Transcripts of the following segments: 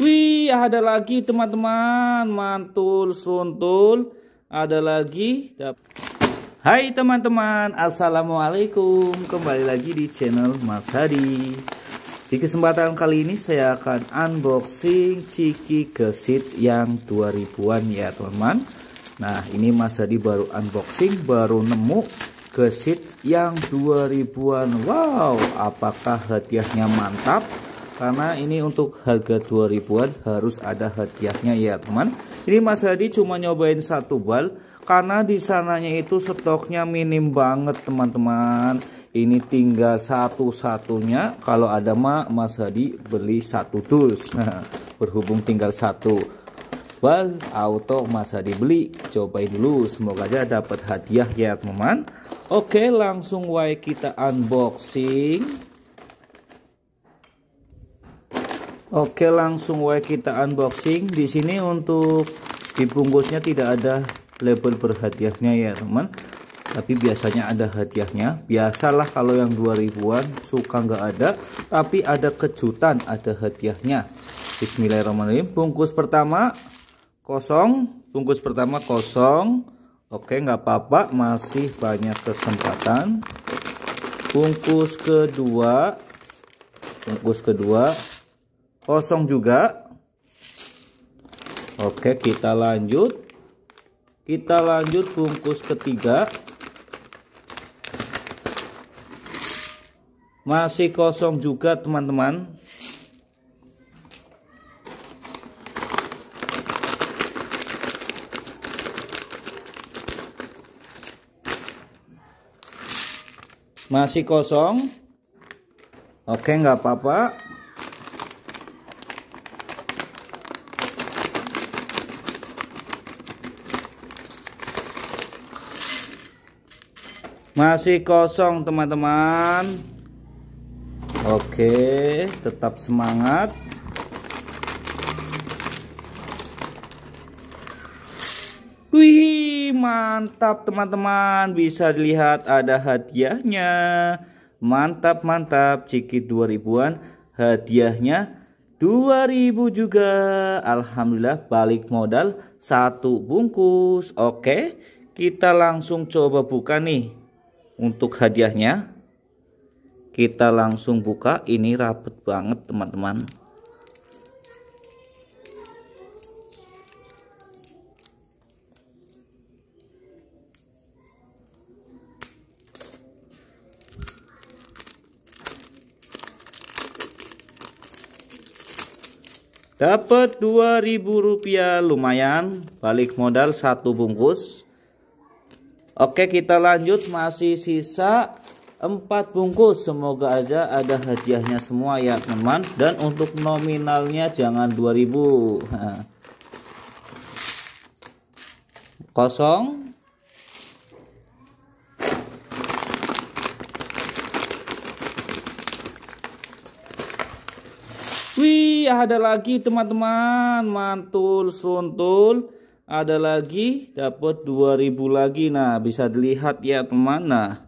Wih, ada lagi teman-teman, mantul suntul. Ada lagi. Hai teman-teman, assalamualaikum. Kembali lagi di channel Mas Hadi. Di kesempatan kali ini saya akan unboxing Ciki Gesit yang 2000-an ya teman-teman. Nah, ini Mas Hadi baru unboxing, baru nemu gesit yang 2000-an. Wow, apakah hadiahnya mantap? Karena ini untuk harga 2000-an harus ada hadiahnya ya teman. Ini Mas Hadi cuma nyobain satu bal karena di sananya itu stoknya minim banget teman-teman. Ini tinggal satu-satunya. Kalau ada mah Mas Hadi beli satu dus. Nah, berhubung tinggal satu bal auto Mas Hadi beli. Cobain dulu semoga aja dapat hadiah ya teman. Oke langsung wae kita unboxing Oke, langsung wae kita unboxing. Di sini untuk dibungkusnya tidak ada label berhadiahnya ya, teman. Tapi biasanya ada hadiahnya. Biasalah kalau yang 2000-an suka nggak ada, tapi ada kejutan, ada hadiahnya. Bismillahirrahmanirrahim. Bungkus pertama kosong, bungkus pertama kosong. Oke, nggak apa-apa, masih banyak kesempatan. Bungkus kedua, bungkus kedua kosong juga. Oke kita lanjut. Kita lanjut bungkus ketiga. Masih kosong juga teman-teman. Masih kosong. Oke nggak apa-apa Masih kosong teman-teman. Oke tetap semangat. Wih mantap teman-teman. Bisa dilihat ada hadiahnya. Mantap mantap. Ciki 2000an Hadiahnya 2000 juga. Alhamdulillah balik modal satu bungkus. Oke kita langsung coba buka nih untuk hadiahnya kita langsung buka. Ini rapet banget teman-teman. Dapat 2000 rupiah lumayan. Balik modal satu bungkus Oke kita lanjut. Masih sisa 4 bungkus. Semoga aja ada hadiahnya semua ya teman. Dan untuk nominalnya jangan 2000 kosong. Wih ada lagi teman-teman. Mantul suntul ada lagi? Dapat 2000 lagi. Nah bisa dilihat ya teman. Nah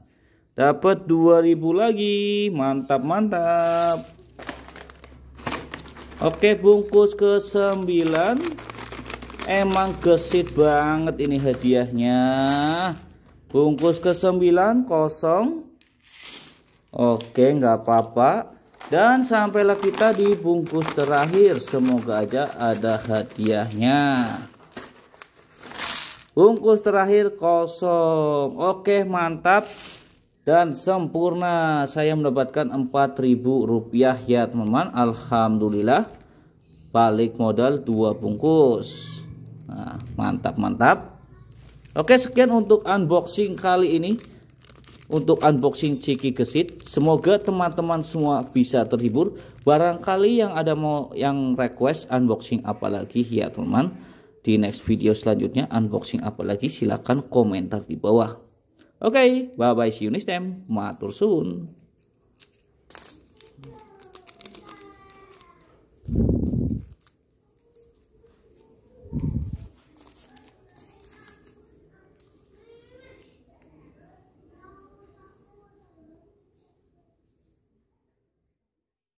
dapat 2000 lagi. Mantap mantap. Oke bungkus ke 9 emang gesit banget ini hadiahnya. Bungkus ke 9 kosong. Oke nggak apa-apa. Dan sampailah kita di bungkus terakhir. Semoga aja ada hadiahnya bungkus terakhir kosong. Oke mantap dan sempurna. Saya mendapatkan 4000 rupiah. Ya teman-teman Alhamdulillah. Balik modal dua bungkus. Nah, mantap mantap. Oke sekian untuk unboxing kali ini. Untuk unboxing ciki gesit semoga teman-teman semua bisa terhibur. Barangkali yang ada mau yang request unboxing apalagi ya teman-teman di next video selanjutnya unboxing apa lagi silahkan komentar di bawah. Oke okay, bye bye see you next time. Matur suun